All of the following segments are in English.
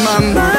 my mind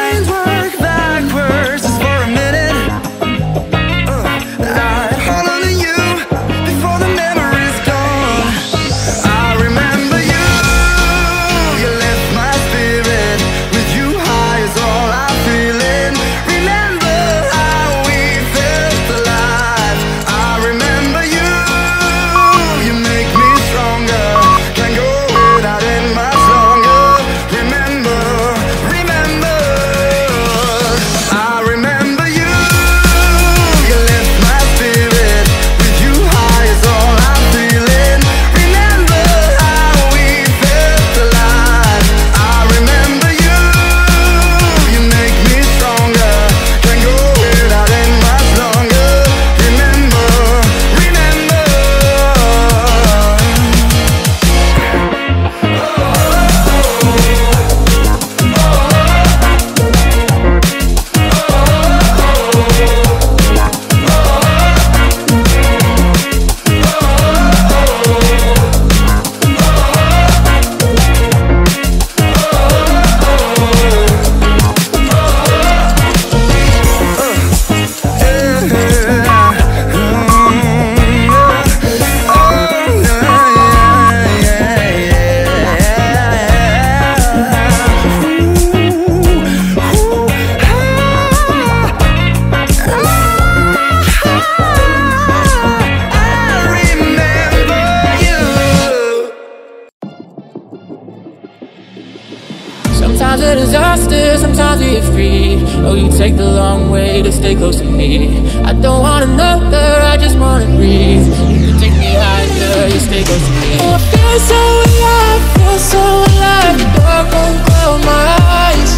Oh, you take the long way to stay close to me. I don't want another, I just wanna breathe. You take me higher, you stay close to me. Oh, I feel so alive, feel so alive. The dark won't cloud my eyes.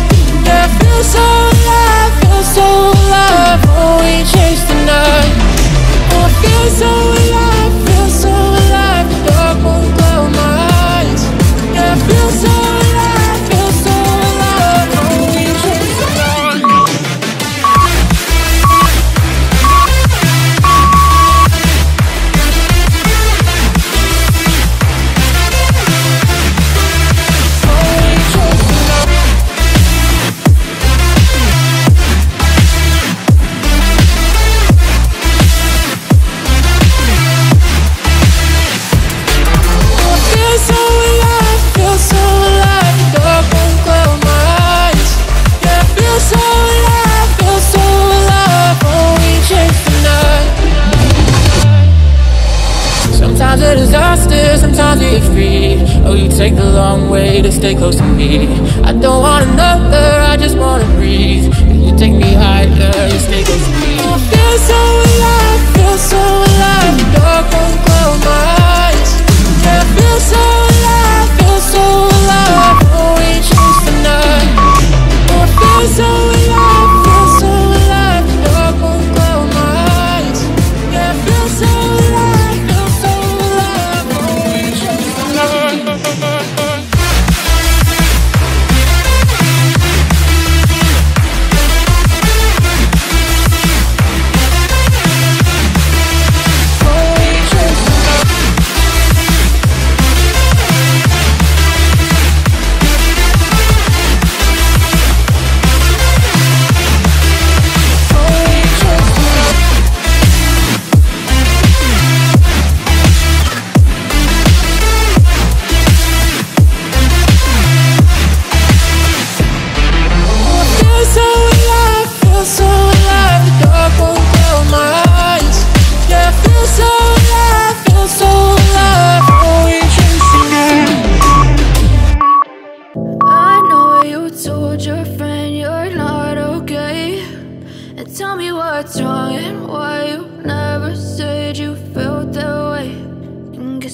Yeah, I feel so alive, feel so alive. Oh, we chase the night. Oh, I feel so alive. take the long way to stay close to me. I don't want another, I just wanna breathe. You take me higher, you stay close to me. I feel so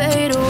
fade away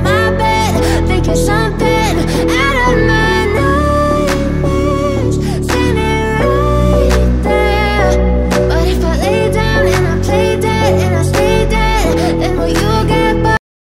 my